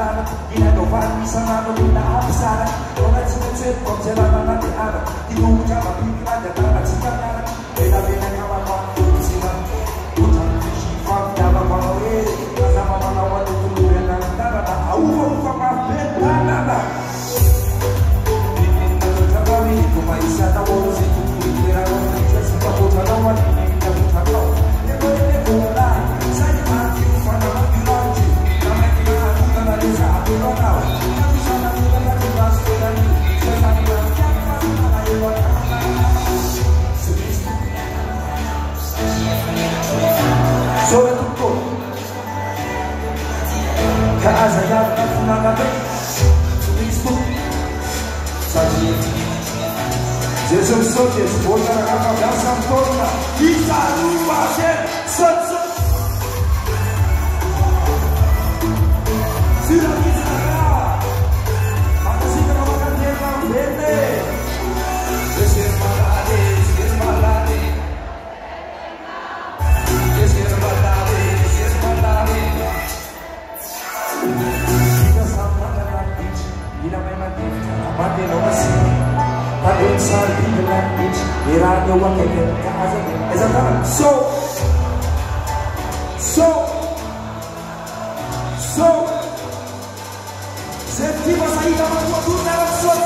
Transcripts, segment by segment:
Milano Ginagawa, isang ano, minaapisara Kung nagsunod-sunod, kung sila na natin ano Di ko mo siya mapipinagatan sobre tu cuerpo. Casa ya una cabeza, tu mismo. Sabe? Jesus sou Deus, vou dar a casa. Panginoon kasi pag-uun sa legal language, mirado ang kanyang kaagamin. As a God. So, so, so, so.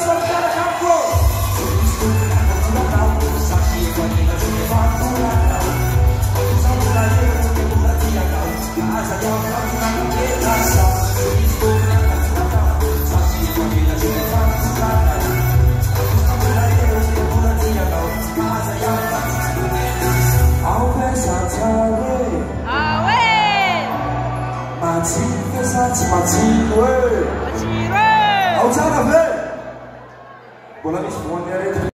matsiro sa tsy matsiro e aotsara ve mbola misy voany arety.